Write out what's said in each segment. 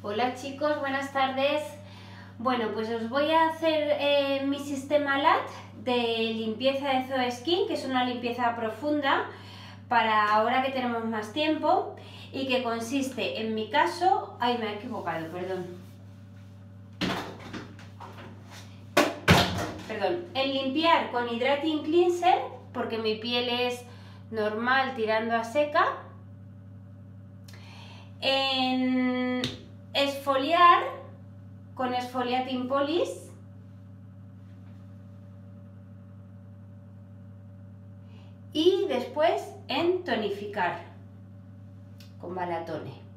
Hola chicos, buenas tardes. Bueno, pues os voy a hacer eh, mi sistema LAT de limpieza de Zoe Skin, que es una limpieza profunda para ahora que tenemos más tiempo y que consiste, en mi caso, ay me he equivocado, perdón. Perdón, en limpiar con Hydrating Cleanser, porque mi piel es normal tirando a seca. En esfoliar con Esfoliating Polish. Y después en tonificar con balatone.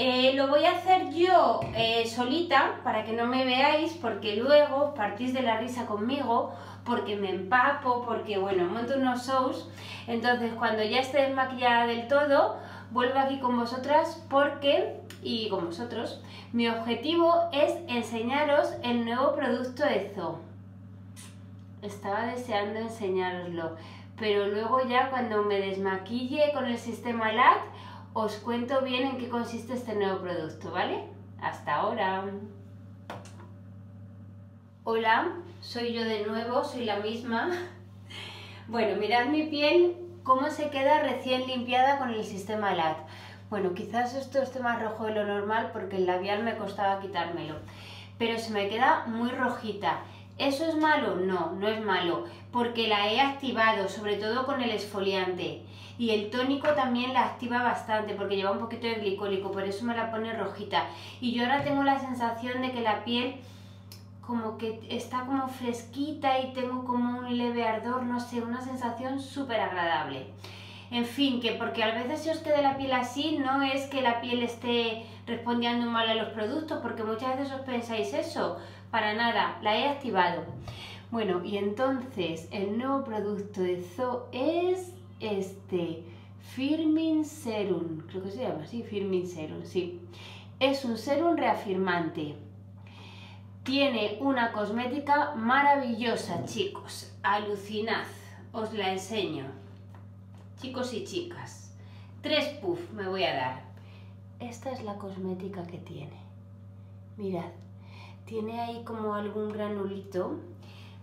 Eh, lo voy a hacer yo eh, solita para que no me veáis porque luego partís de la risa conmigo porque me empapo, porque bueno, monto unos shows. Entonces cuando ya esté desmaquillada del todo, vuelvo aquí con vosotras porque, y con vosotros, mi objetivo es enseñaros el nuevo producto de Zoo. Estaba deseando enseñároslo, pero luego ya cuando me desmaquille con el sistema LAT, os cuento bien en qué consiste este nuevo producto, ¿vale? Hasta ahora. Hola, soy yo de nuevo, soy la misma. Bueno, mirad mi piel, cómo se queda recién limpiada con el sistema LAT. Bueno, quizás esto esté más rojo de lo normal porque el labial me costaba quitármelo, pero se me queda muy rojita. ¿Eso es malo? No, no es malo, porque la he activado, sobre todo con el esfoliante. Y el tónico también la activa bastante, porque lleva un poquito de glicólico, por eso me la pone rojita. Y yo ahora tengo la sensación de que la piel como que está como fresquita y tengo como leve ardor, no sé, una sensación súper agradable. En fin, que porque a veces si os quede la piel así, no es que la piel esté respondiendo mal a los productos, porque muchas veces os pensáis eso, para nada, la he activado. Bueno, y entonces el nuevo producto de Zo es este Firming Serum, creo que se llama así, Firming Serum, sí. Es un serum reafirmante tiene una cosmética maravillosa, chicos. Alucinad. Os la enseño. Chicos y chicas. Tres puff me voy a dar. Esta es la cosmética que tiene. Mirad. Tiene ahí como algún granulito.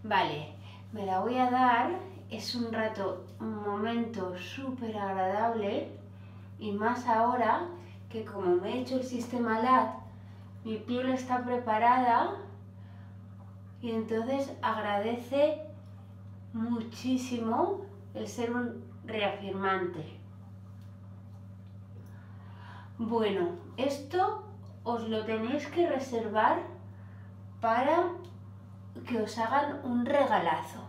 Vale. Me la voy a dar. Es un rato, un momento súper agradable. Y más ahora que como me he hecho el sistema LAT, mi piel está preparada y entonces agradece muchísimo el ser un reafirmante. Bueno, esto os lo tenéis que reservar para que os hagan un regalazo,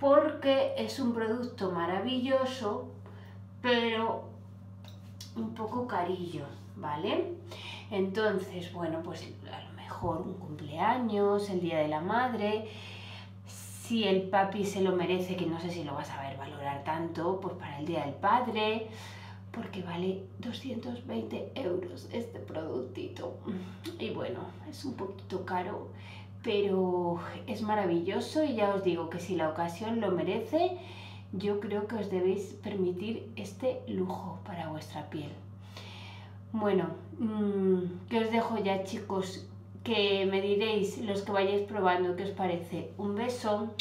porque es un producto maravilloso, pero un poco carillo, ¿vale? Entonces, bueno, pues mejor un cumpleaños, el Día de la Madre, si el papi se lo merece, que no sé si lo vas a ver valorar tanto, pues para el Día del Padre, porque vale 220 euros este productito. Y bueno, es un poquito caro, pero es maravilloso y ya os digo que si la ocasión lo merece, yo creo que os debéis permitir este lujo para vuestra piel. Bueno, mm, que os dejo ya chicos que me diréis los que vayáis probando qué os parece. Un beso.